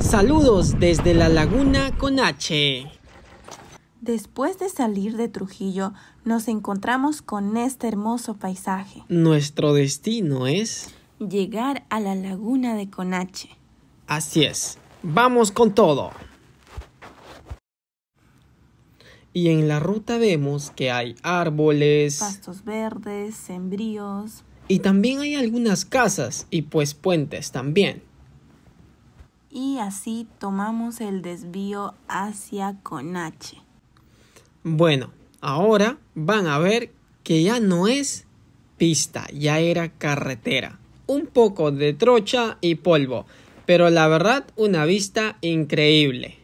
Saludos desde la laguna con H. Después de salir de Trujillo, nos encontramos con este hermoso paisaje. Nuestro destino es... Llegar a la laguna de Conache. Así es. Vamos con todo. Y en la ruta vemos que hay árboles. Pastos verdes, sembríos. Y también hay algunas casas y pues puentes también. Y así tomamos el desvío hacia Conache. Bueno, ahora van a ver que ya no es pista, ya era carretera. Un poco de trocha y polvo, pero la verdad una vista increíble.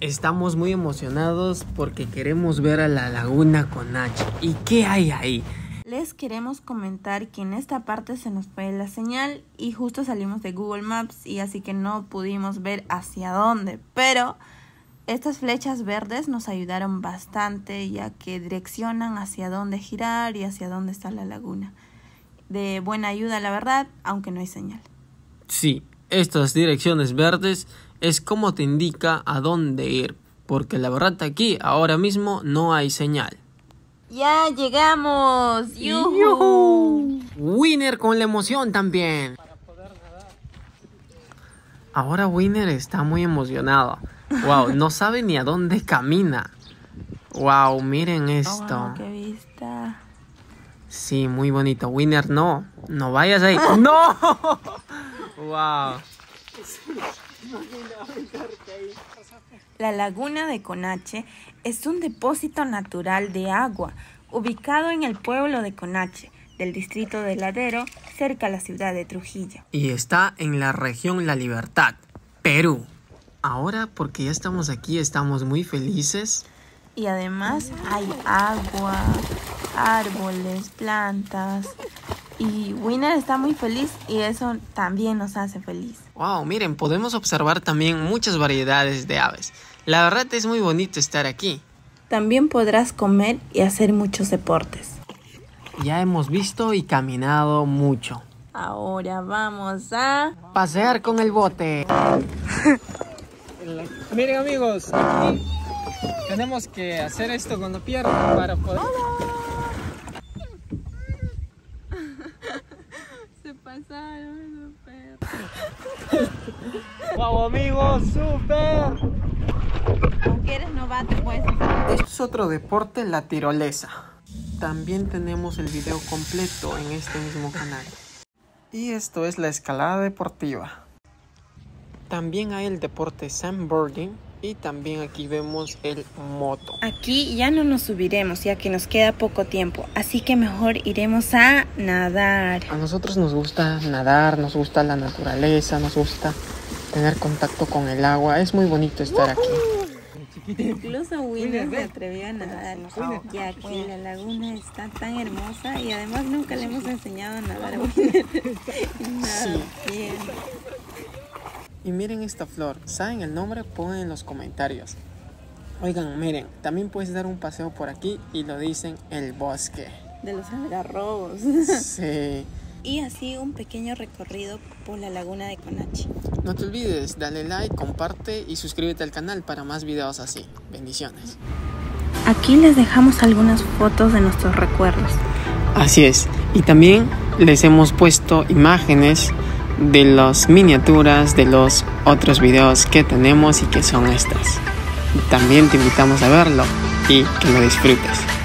Estamos muy emocionados porque queremos ver a la laguna con H. ¿Y qué hay ahí? Les queremos comentar que en esta parte se nos fue la señal y justo salimos de Google Maps y así que no pudimos ver hacia dónde. Pero estas flechas verdes nos ayudaron bastante ya que direccionan hacia dónde girar y hacia dónde está la laguna. De buena ayuda, la verdad, aunque no hay señal. Sí, estas direcciones verdes es como te indica a dónde ir, porque la verdad aquí ahora mismo no hay señal. ¡Ya llegamos! ¡Yuhu! Winner con la emoción también. Ahora Winner está muy emocionado. Wow, no sabe ni a dónde camina. Wow, miren esto. Oh, ¡Qué vista! Sí, muy bonito. Winner, no. No vayas ahí. ¡No! ¡Wow! La laguna de Conache es un depósito natural de agua ubicado en el pueblo de Conache, del distrito de Ladero, cerca a la ciudad de Trujillo. Y está en la región La Libertad, Perú. Ahora, porque ya estamos aquí, estamos muy felices. Y además hay agua, árboles, plantas. Y Winner está muy feliz y eso también nos hace feliz. Wow, miren, podemos observar también muchas variedades de aves. La verdad es muy bonito estar aquí. También podrás comer y hacer muchos deportes. Ya hemos visto y caminado mucho. Ahora vamos a pasear con el bote. Miren amigos, aquí tenemos que hacer esto con la pierna para poder... ¡Wow amigos! ¡Super! Aunque eres novato, pues. Esto es otro deporte, la tirolesa. También tenemos el video completo en este mismo canal. Y esto es la escalada deportiva. También hay el deporte sandboarding y también aquí vemos el moto. Aquí ya no nos subiremos ya que nos queda poco tiempo, así que mejor iremos a nadar. A nosotros nos gusta nadar, nos gusta la naturaleza, nos gusta tener contacto con el agua. Es muy bonito estar aquí. Incluso Winner se atrevió a nadar, ya que la laguna está tan hermosa y además nunca le hemos enseñado a nadar a Winner. sí. bien. Y miren esta flor, ¿saben el nombre? Pongan en los comentarios. Oigan, miren, también puedes dar un paseo por aquí y lo dicen el bosque. De los algarrobos. Sí. Y así un pequeño recorrido por la laguna de Conachi. No te olvides, dale like, comparte y suscríbete al canal para más videos así. Bendiciones. Aquí les dejamos algunas fotos de nuestros recuerdos. Así es. Y también les hemos puesto imágenes de las miniaturas de los otros videos que tenemos y que son estas. También te invitamos a verlo y que lo disfrutes.